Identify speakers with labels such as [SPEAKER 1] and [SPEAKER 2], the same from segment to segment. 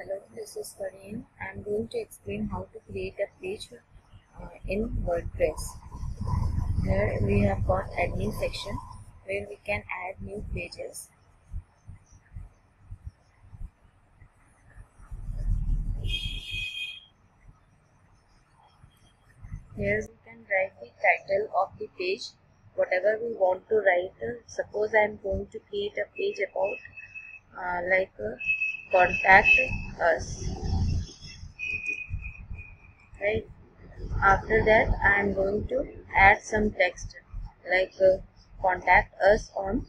[SPEAKER 1] Hello, this is Karin. I'm going to explain how to create a page uh, in WordPress. Here we have got admin section where we can add new pages. Here we can write the title of the page, whatever we want to write. Suppose I am going to create a page about uh, like uh, contact us. Right? After that i am going to add some text like uh, contact us on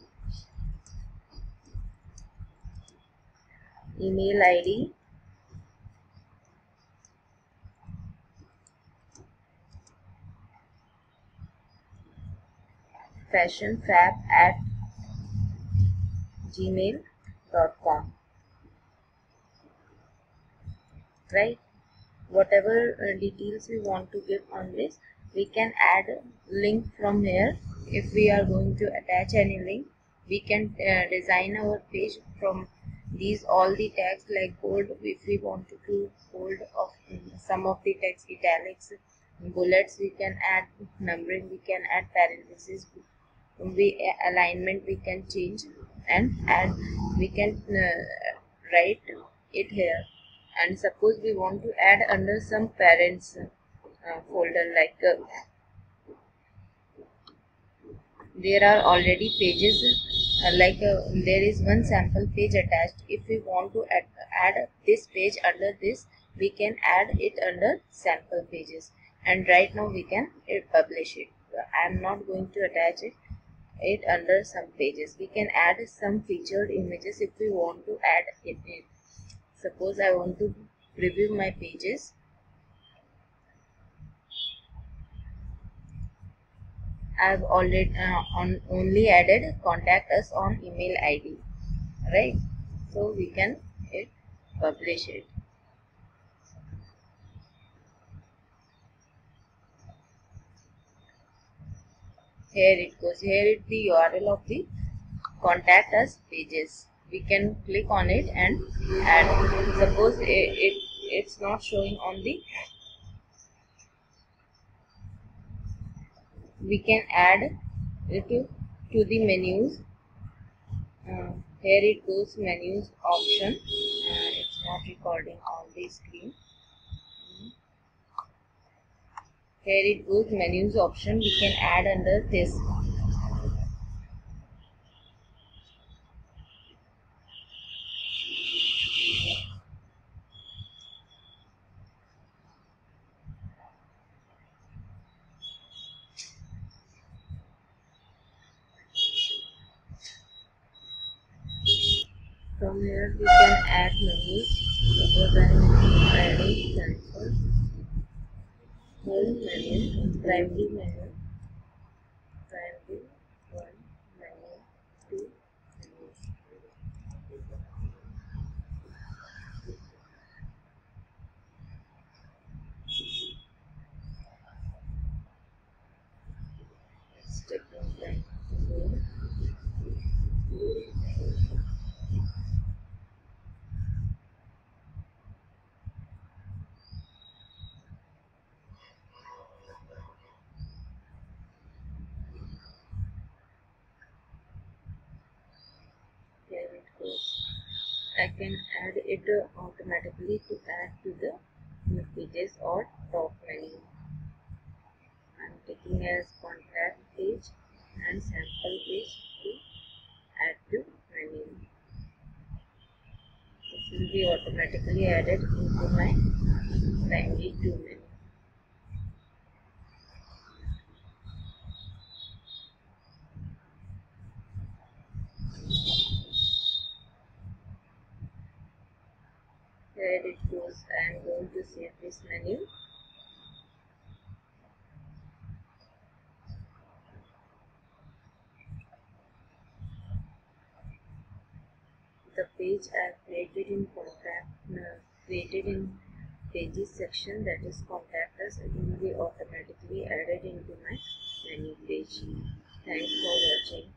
[SPEAKER 1] email id fashionfab at gmail.com right? Whatever uh, details we want to give on this we can add link from here. If we are going to attach any link we can uh, design our page from these all the tags like bold if we want to do bold of some of the text italics bullets we can add numbering we can add parentheses we alignment we can change and add we can uh, write it here and suppose we want to add under some parents uh, folder like uh, there are already pages uh, like uh, there is one sample page attached. If we want to add, add this page under this we can add it under sample pages. And right now we can publish it. I am not going to attach it it under some pages. We can add some featured images if we want to add it suppose I want to preview my pages. I've already uh, on only added contact us on email ID right? So we can hit publish it. Here it goes. Here is the URL of the contact us pages we can click on it and add. Suppose it, it it's not showing on the we can add it to, to the menus. Uh, here it goes menus option. Uh, it's not recording on the screen. Here it goes menus option. We can add under this from here we can add menus suppose I am adding home menu primary menu primary one menu two menu it's taking time to load. here it goes I can add it automatically to add to the new pages or top menu. I'm taking as contact page and sample page to add to menu. This will be automatically added into my primary 2 menu here it goes I am going to save this menu the page I created in contact uh, created in pages section that is contact us it will be automatically added into my menu page. Thanks for watching